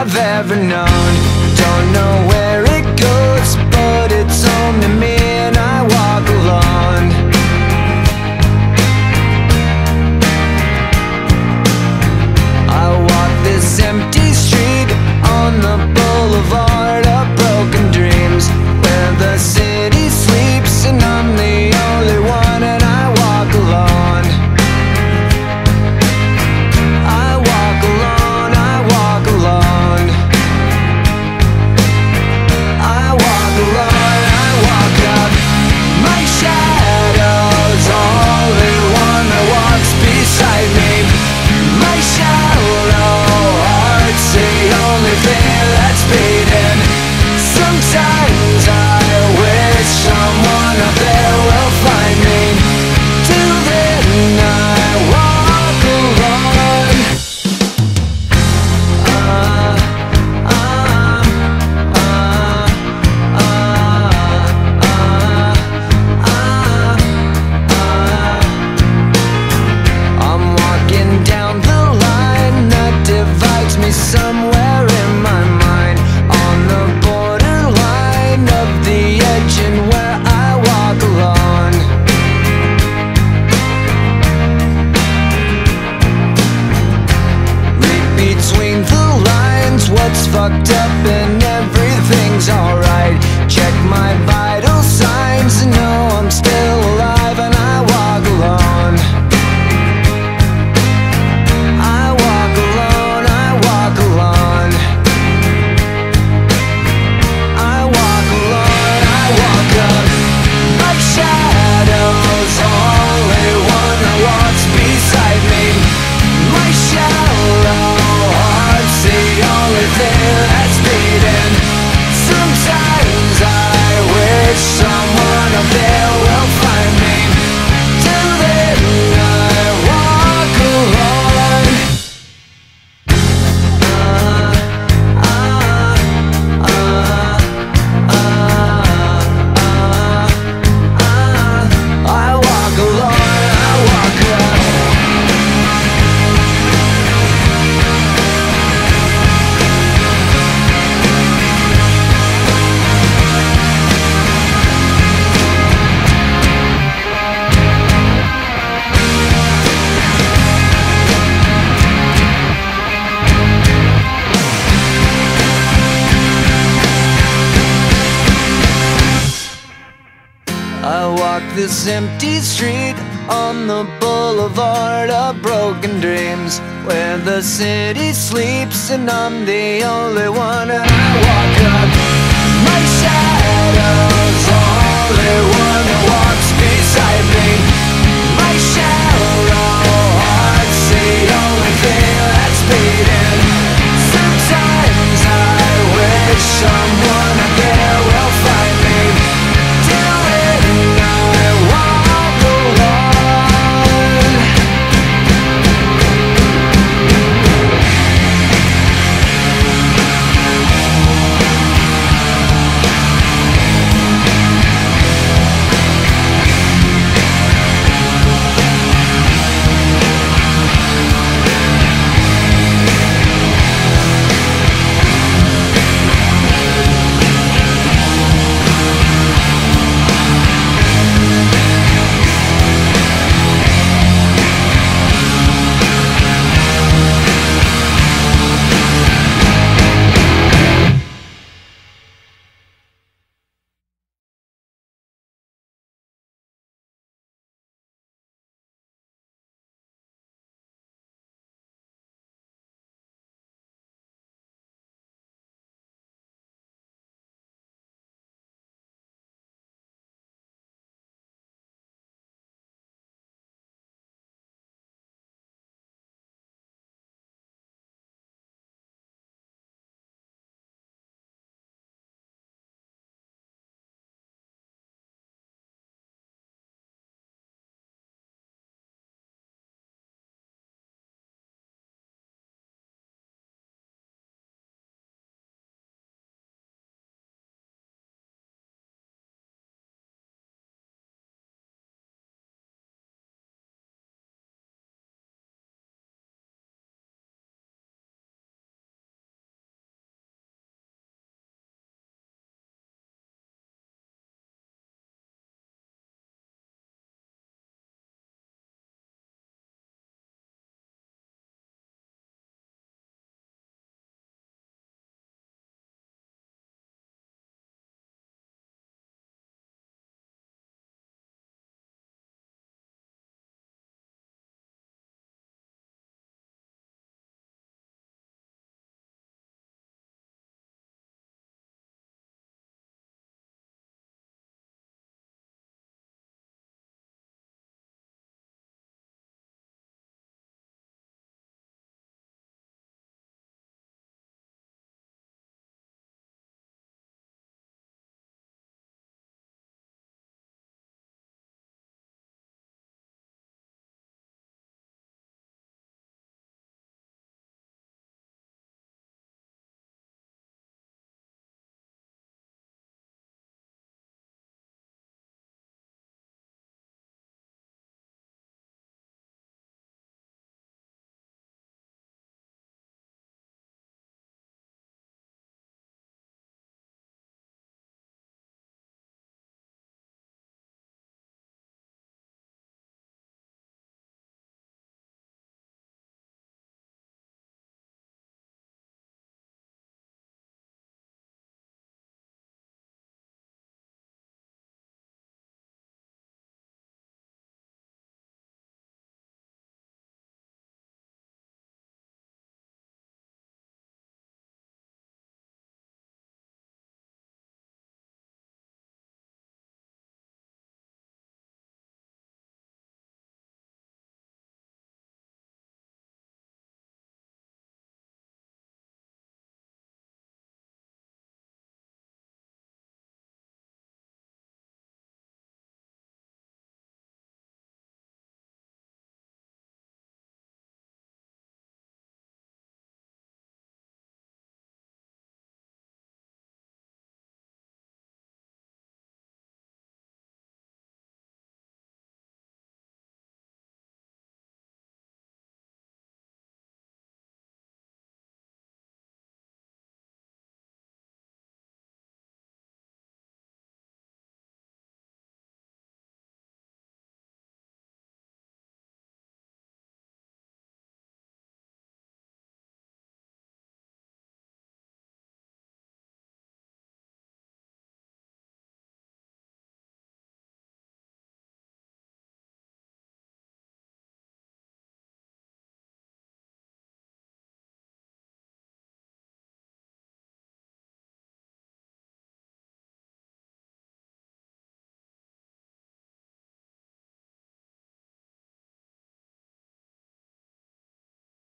I've ever known. someone up there this empty street on the boulevard of broken dreams where the city sleeps and I'm the only one. I walk up my shadow's only one walks beside me.